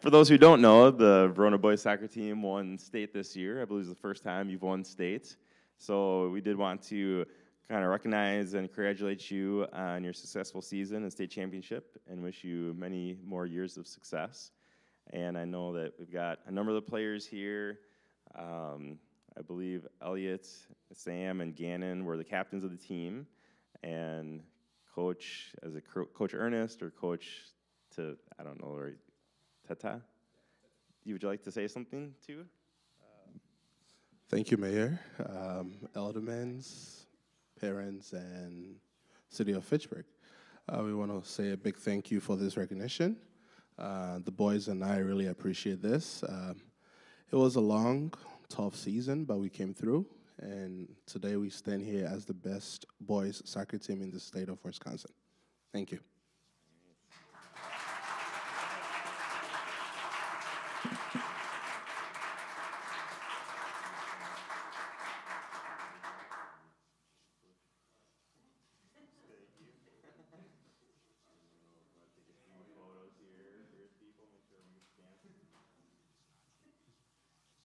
For those who don't know, the Verona boys soccer team won state this year. I believe it's the first time you've won state. So we did want to kind of recognize and congratulate you on your successful season and state championship and wish you many more years of success. And I know that we've got a number of the players here. Um, I believe Elliot, Sam, and Gannon were the captains of the team. And coach, as a coach Ernest or coach to, I don't know, or Tata, would you like to say something too? Thank you, Mayor, um, parents, and City of Fitchburg. Uh, we want to say a big thank you for this recognition. Uh, the boys and I really appreciate this. Um, it was a long, tough season, but we came through, and today we stand here as the best boys soccer team in the state of Wisconsin. Thank you. Thank you.